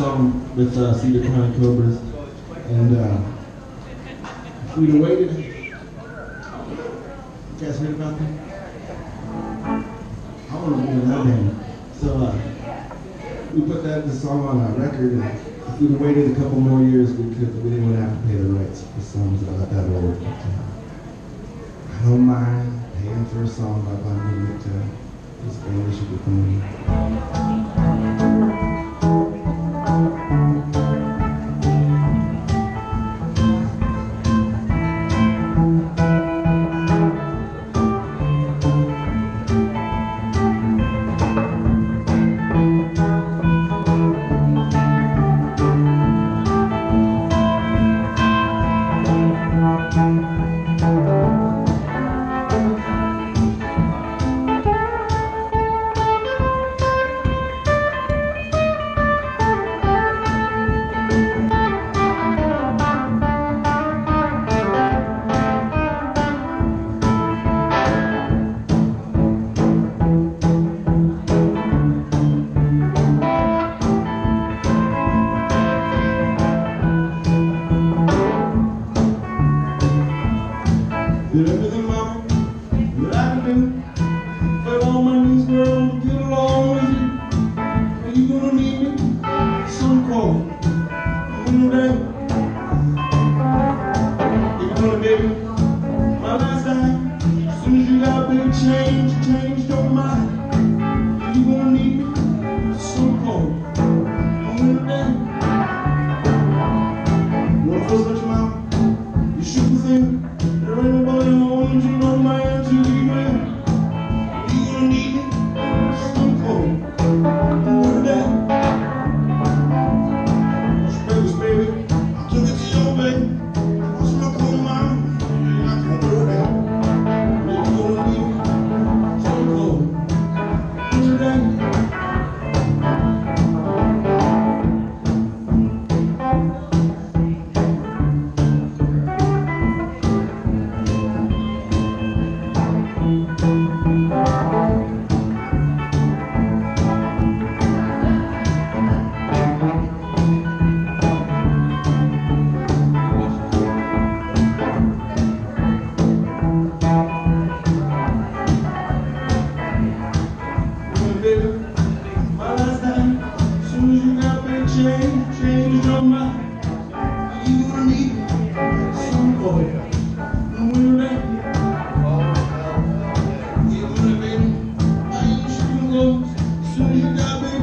song with uh, Cedar County Cobras, and uh, if we'd waited, you guys heard about that? I want to be in that band. So uh, we put that the song on a record, and if we'd waited a couple more years, we could. We didn't have to pay the rights for songs got that old. I don't mind paying for a song by it. Uh, this band should be fun. Everybody wants you, my man.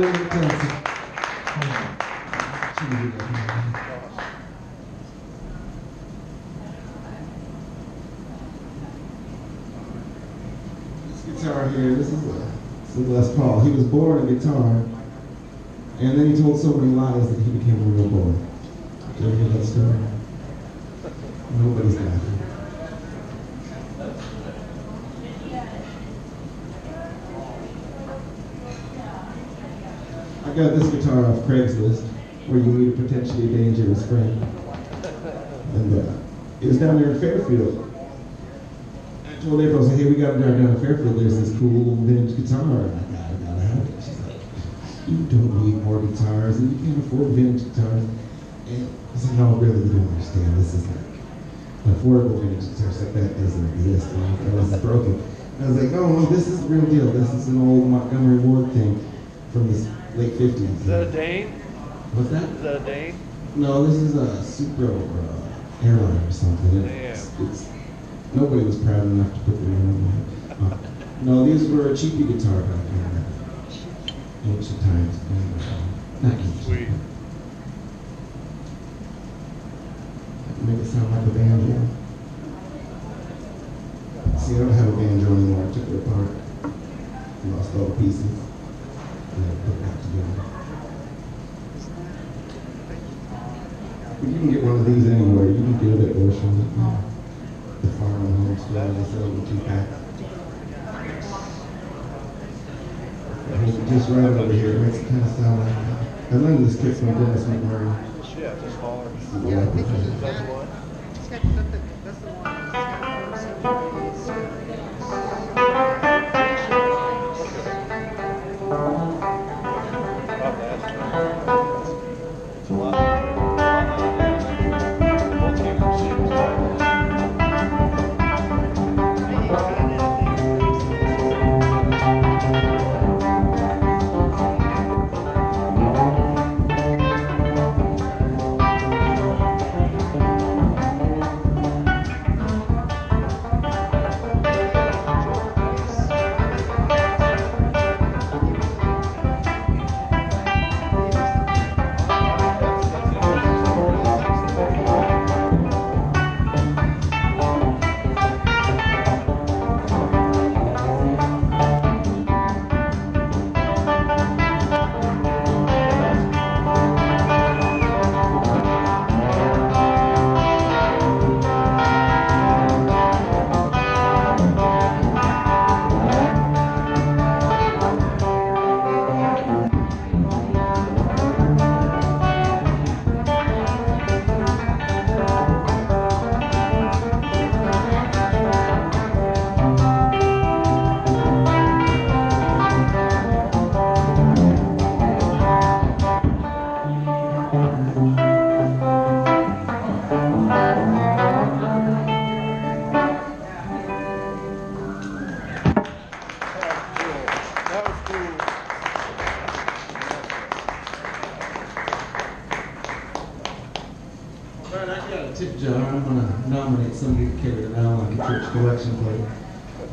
This guitar here, this is, uh, this Les Paul. He was born a guitar, and then he told so many lies that he became a real boy. Did you hear that story? Nobody's laughing. Craigslist where you meet a potentially dangerous friend. And uh, it was down there in Fairfield. I told April, I said, hey, we got down, down in Fairfield, there's this cool vintage guitar. And I got, I gotta have it. She's like, you don't need more guitars, and you can't afford vintage guitars. And I said, no, really, you don't understand. This is like affordable vintage guitar. Like that doesn't exist. And this is broken. And I was like, no, no, this is the real deal. This is an old Montgomery Ward thing from this late 50s. Is that a Dane? What's that? Is that a Dane? No, this is a Supro uh, airline or something. It's, it's, nobody was proud enough to put their name on it. Uh, no, these were a cheapy guitar back in ancient times. Not ancient. Sweet. Make it sound like a banjo. See, I don't have a banjo anymore. I took it apart. Lost all the pieces. But you can get one of these anywhere. You can get it at Orscheln. The farm and home store, they sell them two pack. Just right over here, it makes it kind of sound like that. I learned this kit from Dennis McMurray. Yeah, just smaller. Nominate somebody to carry it around like a church collection plate.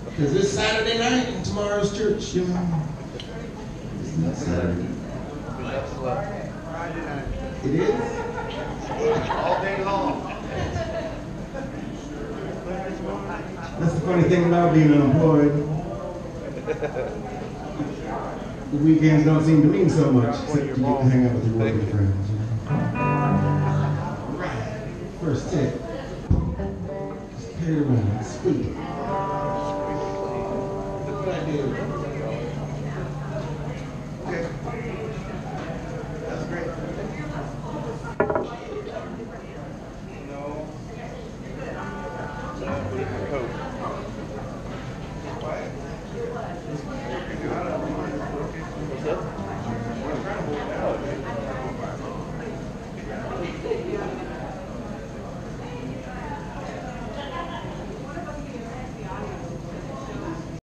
Because this Saturday night and tomorrow's church, you know. Isn't that Saturday? Friday night. It is? All day long. That's the funny thing about being unemployed. The weekends don't seem to mean so much, except you get to hang out with your working friends. First tip. Just carry around. Sweet. Look what I did.